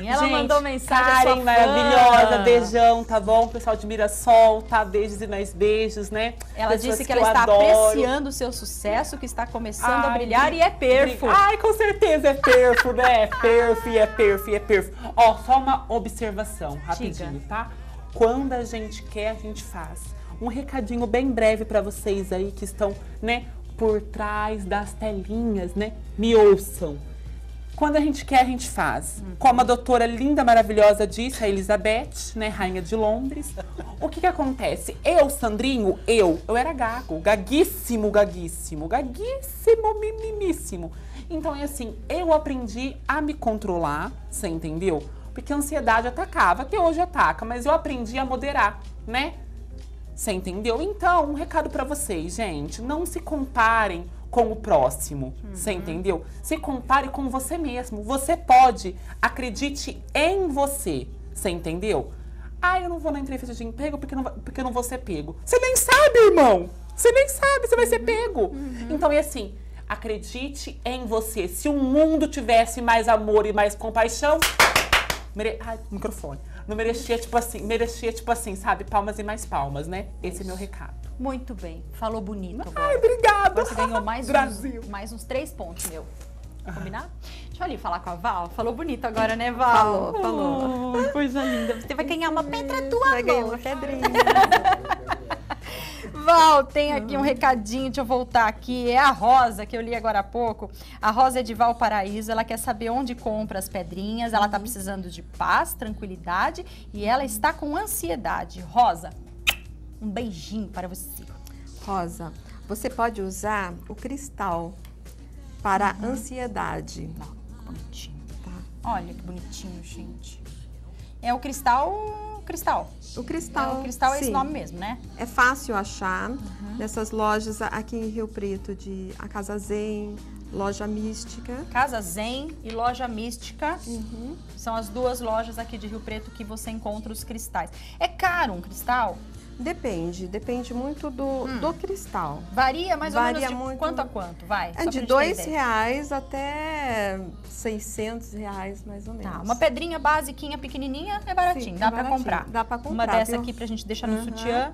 Ela
Gente,
mandou mensagem. é
Karen,
sua
maravilhosa, beijão, tá bom? Pessoal de Mirassol, tá? Beijos e mais beijos, né?
Ela
Pessoas
disse que
eu
ela está
adoro.
apreciando o seu sucesso, que está começando a
Ai,
brilhar e é perfo.
Ai, com certeza é perfo, né? É perfo, é perfo, é perfo. Ó, só uma observação, rapidinho, tá? Quando a gente quer, a gente faz. Um recadinho bem breve pra vocês aí que estão, né, por trás das telinhas, né? Me ouçam. Quando a gente quer, a gente faz. Como a doutora linda, maravilhosa disse, a Elizabeth, né, rainha de Londres. O que que acontece? Eu, Sandrinho, eu, eu era gago, gaguíssimo, gaguíssimo, gaguíssimo, mimimíssimo. Então é assim, eu aprendi a me controlar, você entendeu? Porque a ansiedade atacava, até hoje ataca, mas eu aprendi a moderar, né? Você entendeu? Então, um recado pra vocês, gente. Não se comparem com o próximo. Você entendeu? Se compare com você mesmo. Você pode. Acredite em você. Você entendeu? Ah, eu não vou na entrevista de emprego porque não, porque eu não vou ser pego. Você nem sabe, irmão! Você nem sabe, você vai ser pego. Então é assim. Acredite em você. Se o mundo tivesse mais amor e mais compaixão, mere... Ai, microfone. Não merecia, tipo assim, merecia, tipo assim, sabe? Palmas e mais palmas, né? Esse é meu recado.
Muito bem. Falou bonito agora.
Ai, obrigada.
Você ganhou mais, *laughs*
Brasil.
uns, mais uns três pontos, meu. Combinado? Deixa eu ali falar com a Val. Falou bonito agora, né, Val?
Falou, falou.
Oh, coisa linda. Você vai ganhar uma pedra tua,
Vai ganhar uma pedrinha. *laughs*
Val, tem aqui um recadinho, deixa eu voltar aqui. É a Rosa, que eu li agora há pouco. A Rosa é de Valparaíso, ela quer saber onde compra as pedrinhas. Ela tá precisando de paz, tranquilidade e ela está com ansiedade. Rosa, um beijinho para você.
Rosa, você pode usar o cristal para a ansiedade.
Bonitinho.
Tá?
Olha que bonitinho, gente. É o cristal. Cristal.
O cristal.
É, o cristal é esse nome mesmo, né?
É fácil achar
Uhum.
nessas lojas aqui em Rio Preto, de a Casa Zen, Loja Mística.
Casa Zen e Loja Mística.
Uhum.
São as duas lojas aqui de Rio Preto que você encontra os cristais. É caro um cristal?
Depende, depende muito do, do cristal.
Varia mais ou
Varia
menos de
muito.
quanto a quanto? Vai.
É de dois reais até 600 reais, mais ou menos.
Tá, uma pedrinha basiquinha, pequenininha, é baratinho,
Sim,
dá
é
pra
baratinho,
comprar.
dá pra
Uma
comprar,
dessa
viu?
aqui pra gente deixar no
Uhum.
sutiã,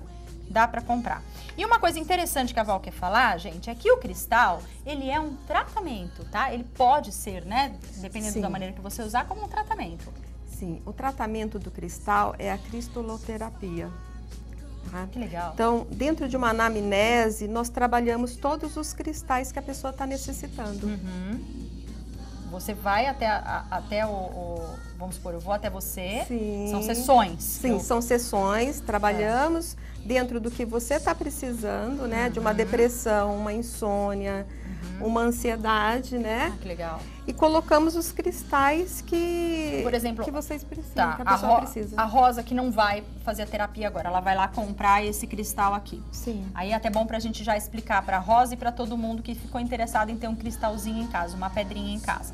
dá pra comprar. E uma coisa interessante que a Val quer falar, gente, é que o cristal, ele é um tratamento, tá? Ele pode ser, né, dependendo
Sim.
da maneira que você usar, como um tratamento.
Sim, o tratamento do cristal é a cristaloterapia. Tá?
Que legal.
Então, dentro de uma anamnese, nós trabalhamos todos os cristais que a pessoa está necessitando.
Uhum. Você vai até, a- até o, o- Vamos supor, eu vou até você.
Sim.
São sessões.
Sim,
Eu-
são sessões, trabalhamos dentro do que você está precisando, né? De uma
Uhum.
depressão, uma insônia, uma ansiedade, né?
Ah, que legal.
E colocamos os cristais que,
Por exemplo,
que vocês precisam,
Tá,
que a
a,
precisa.
a Rosa que não vai fazer a terapia agora, ela vai lá comprar esse cristal aqui.
Sim.
Aí é até bom pra gente já explicar pra Rosa e pra todo mundo que ficou interessado em ter um cristalzinho em casa, uma pedrinha em casa.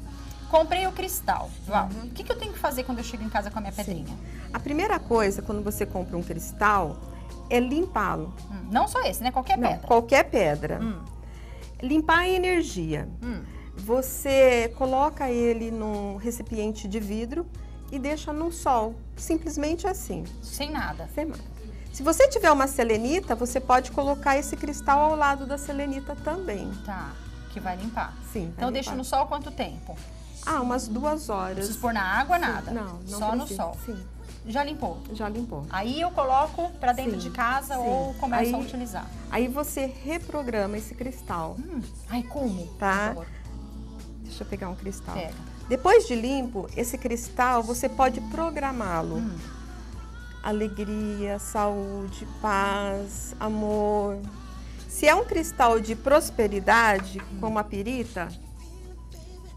Comprei o cristal. Val, o que, que eu tenho que fazer quando eu chego em casa com a minha pedrinha?
A primeira coisa, quando você compra um cristal, é limpá-lo.
Hum, não só esse, né? Qualquer
Não,
pedra.
qualquer pedra.
Hum.
Limpar a energia.
Hum.
Você coloca ele num recipiente de vidro e deixa no sol. Simplesmente assim.
Sem nada.
Sem nada. Se você tiver uma selenita, você pode colocar esse cristal ao lado da selenita também.
Tá. Que vai limpar.
Sim.
Então deixa no sol quanto tempo?
Ah, umas duas horas.
Preciso pôr na água,
Sim,
nada?
Não, não
Só no
precisa.
sol.
Sim,
Já limpou?
já limpou.
Aí eu coloco pra dentro
Sim,
de casa
sim.
ou começo a
Aí-
utilizar?
Aí você reprograma esse cristal,
Ai, como?
tá? Deixa eu pegar um cristal.
Pega.
Depois de limpo, esse cristal você pode programá-lo.
Hum.
Alegria, saúde, paz, amor. Se é um cristal de prosperidade, como a pirita,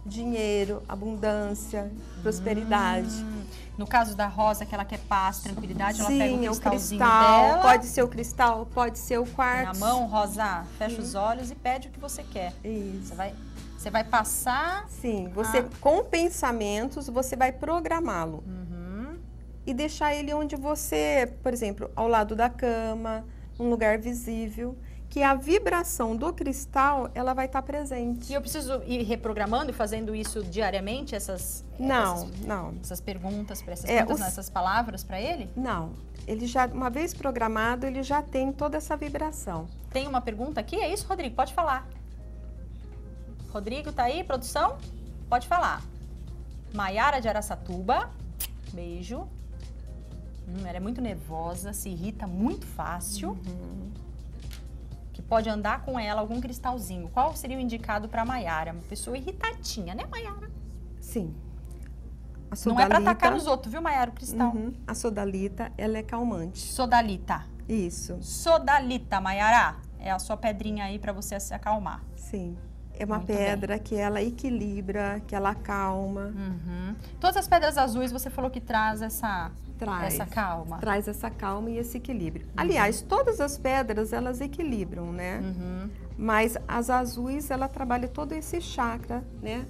dinheiro, abundância, prosperidade.
Hum. No caso da rosa, que ela quer paz, tranquilidade, ela pega o
Sim, é o
cristalzinho
cristal.
dela.
Pode ser o cristal, pode ser o
põe
quartzo.
na mão, rosa, fecha os olhos e pede o que você quer.
Isso.
Você vai, você vai passar.
Sim, você
Ah.
com pensamentos você vai programá-lo
Uhum.
e deixar ele onde você, por exemplo, ao lado da cama, um lugar visível, que a vibração do cristal ela vai estar presente.
E eu preciso ir reprogramando e fazendo isso diariamente, essas,
Não,
essas,
não,
essas perguntas, para essas,
É,
perguntas,
os-
essas palavras para ele?
não. Ele já uma vez programado ele já tem toda essa vibração.
Tem uma pergunta aqui? É isso, Rodrigo? Pode falar. Rodrigo, tá aí, produção? Pode falar. Maiara de Araçatuba, beijo. Hum, ela é muito nervosa, se irrita muito fácil. Que pode andar com ela algum cristalzinho. Qual seria o indicado para Maiara? Uma pessoa irritadinha, né, Maiara?
Sim. A
Não é para
sodalita-
atacar nos outros, viu, Maiara, o cristal?
Uhum. A sodalita, ela é calmante.
Sodalita.
Isso,
Sodalita, Maiara. É a sua pedrinha aí para você se acalmar.
sim. É uma
Muito bem.
pedra que ela equilibra, que ela acalma,
Uhum. Todas as pedras azuis você falou que traz essa,
traz.
essa calma.
traz essa calma e esse equilíbrio. Aliás, todas as pedras elas equilibram, né?
Uhum.
Mas as azuis ela trabalha todo esse chakra, né?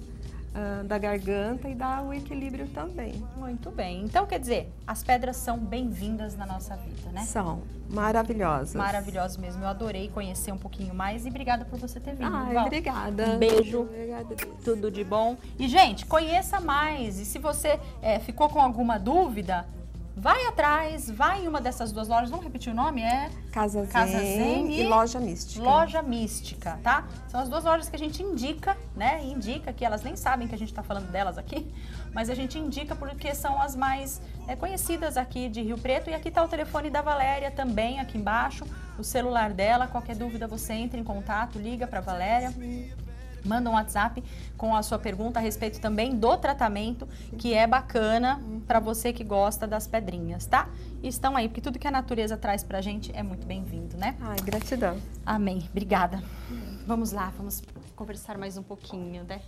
Ah, da garganta e dá o equilíbrio também.
Muito bem. Então, quer dizer, as pedras são bem-vindas na nossa vida, né?
São maravilhosas.
Maravilhosas mesmo. Eu adorei conhecer um pouquinho mais e obrigada por você ter vindo.
Ai,
Val.
obrigada.
Um beijo.
Obrigada, Deus.
Tudo de bom. E, gente, conheça mais. E se você é, ficou com alguma dúvida, vai atrás, vai em uma dessas duas lojas. Vamos repetir o nome? É
Casa Zen,
Casa Zen
e,
e
Loja Mística.
Loja Mística, tá? São as duas lojas que a gente indica, né? Indica que elas nem sabem que a gente tá falando delas aqui, *laughs* mas a gente indica porque são as mais é, conhecidas aqui de Rio Preto. E aqui tá o telefone da Valéria também, aqui embaixo, o celular dela. Qualquer dúvida você entra em contato, liga pra Valéria. Manda um WhatsApp com a sua pergunta a respeito também do tratamento, que é bacana para você que gosta das pedrinhas, tá? E estão aí, porque tudo que a natureza traz pra gente é muito bem-vindo, né?
Ai, gratidão.
Amém. Obrigada. Vamos lá, vamos conversar mais um pouquinho, né?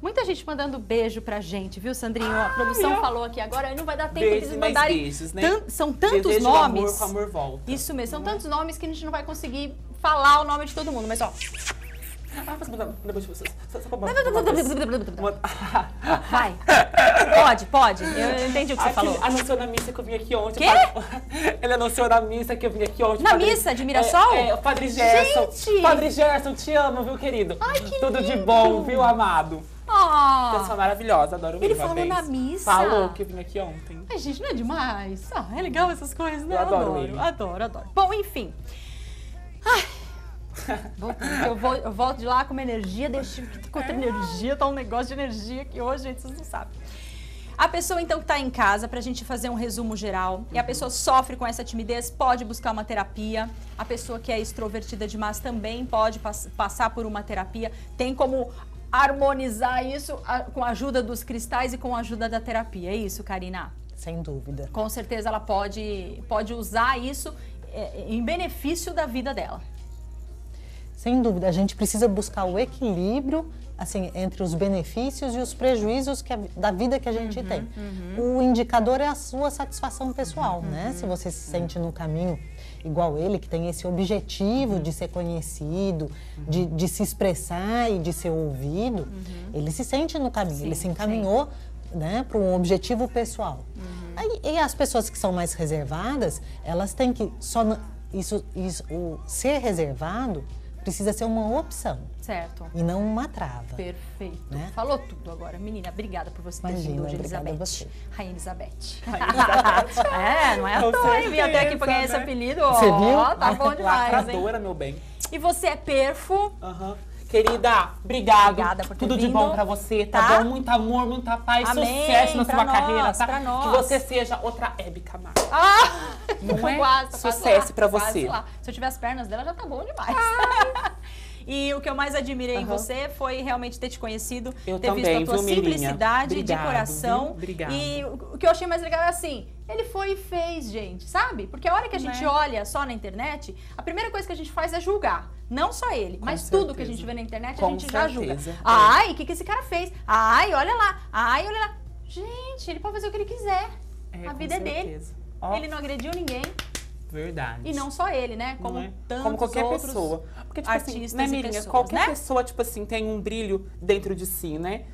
Muita gente mandando beijo pra gente, viu, Sandrinho? a produção
eu-
falou aqui agora, não vai dar tempo
Beijos
de
mais
mandarem.
beijos, né?
tan- São tantos
Desejo
nomes.
amor com amor volta.
Isso mesmo, são tantos nomes que a gente não vai conseguir falar o nome de todo mundo, mas ó.
Ah, só- só pra-
Vai. Pode, pode. Eu entendi o que você falou.
anunciou na missa que eu vim aqui ontem.
Quê?
padre- *laughs* Ele anunciou na missa que eu vim aqui ontem.
Na
Padre-
missa de Mirassol?
É, é, o Padre Gerson.
Gente!
Padre Gerson, te amo, viu, querido?
Ai, que
Tudo de
lindo!
bom, viu, amado?
Ah.
Pessoa maravilhosa, adoro
Ele falou na missa?
Falou que eu vim aqui ontem.
Ai, gente, não é demais? Ah, é legal essas coisas, né?
Eu adoro ele.
adoro, adoro. Bom, enfim. Ai. Eu, vou, eu volto de lá com uma energia, deixa com outra energia, tá um negócio de energia que hoje, gente, vocês não sabem. A pessoa, então, que está em casa, para a gente fazer um resumo geral, e a pessoa sofre com essa timidez, pode buscar uma terapia. A pessoa que é extrovertida demais também pode pass- passar por uma terapia. Tem como harmonizar isso a- com a ajuda dos cristais e com a ajuda da terapia. É isso, Karina?
Sem dúvida.
Com certeza ela pode, pode usar isso é, em benefício da vida dela.
Sem dúvida, a gente precisa buscar o equilíbrio assim entre os benefícios e os prejuízos que a- da vida que a gente tem. O indicador é a sua satisfação pessoal, né? Se você se sente no caminho igual ele, que tem esse objetivo de ser conhecido, de, de se expressar e de ser ouvido, ele se sente no caminho, ele se encaminhou né, para um objetivo pessoal. Aí, e as pessoas que são mais reservadas, elas têm que só isso, isso o ser reservado precisa ser uma opção
Certo.
e não uma trava.
Perfeito.
Né?
Falou tudo agora. Menina, obrigada por você ter
Imagina,
vindo hoje,
obrigada a
Elizabeth.
você.
Rainha Elizabeth. *laughs*
Elizabeth.
é, não é à
Com
toa, hein? Vim até aqui pra ganhar esse
né?
apelido. Ó,
Você viu?
Tá bom *laughs* demais, hein?
Lacradora, meu bem.
E você é perfo.
Aham. Querida, obrigado.
Obrigada por ter
Tudo de
vindo.
bom pra você, tá,
Tá?
bom? Muito amor, muita paz,
Amém,
sucesso na sua
nós,
carreira, tá?
pra nós.
Que você seja outra Hebe Camargo.
Ah!
Não é? *laughs*
Quase,
Sucesso
quase
você.
lá. Se eu tiver as pernas dela, já tá bom demais. *laughs* E o que eu mais admirei em
Aham.
você foi realmente ter te conhecido,
Eu
ter
também,
visto a tua
viu,
simplicidade de
Obrigado,
coração.
viu? Obrigado.
E o que eu achei mais legal é assim, ele foi e fez, gente, sabe? Porque a hora que a gente
Né?
olha só na internet, a primeira coisa que a gente faz é julgar. Não só ele, mas tudo que a gente vê na internet a
Com
gente já julga.
certeza, é.
Ai, o que, que esse cara fez? Ai, olha lá. Ai, olha lá. Gente, ele pode fazer o que ele quiser.
É,
a
com
vida é dele.
certeza. Ó.
Ele não agrediu ninguém.
Verdade.
E não só ele, né? Como
é?
tantos
Como qualquer pessoa. Porque, tipo assim,
artistas
né,
e
Mirinha?
pessoas,
qualquer
né?
pessoa, tipo assim, tem um brilho dentro de si, né?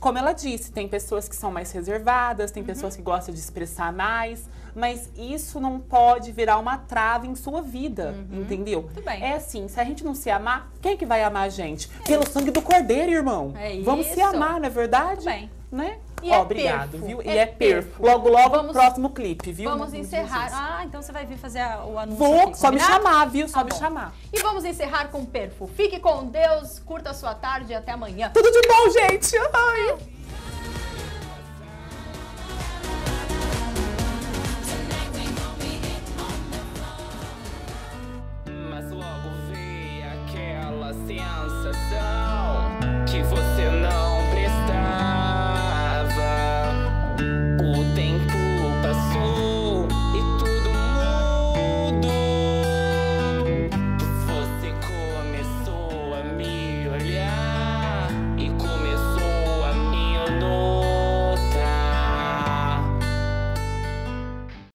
Como ela disse, tem pessoas que são mais reservadas, tem
Uhum.
pessoas que gostam de expressar mais, mas isso não pode virar uma trava em sua vida, entendeu?
Uhum. Muito bem.
É assim, se a gente não se amar, quem que vai amar a gente? Pelo sangue do cordeiro, irmão.
É
Vamos se
isso.
amar, não é verdade?
Muito bem.
Né?
E
Ó,
é
obrigado,
perfo,
viu?
é
e é perfo.
perfo.
Logo, logo,
Vamos-
próximo clipe, viu?
Vamos encerrar.
Jesus.
Ah, então você vai vir fazer a- o anúncio
Vou,
aqui,
só me chamar, viu? Só
Tá
me
bom.
chamar.
E vamos encerrar com perfo. Fique com Deus, curta a sua tarde e até amanhã.
Tudo de bom, gente! Ai.
Mas logo veio aquela sensação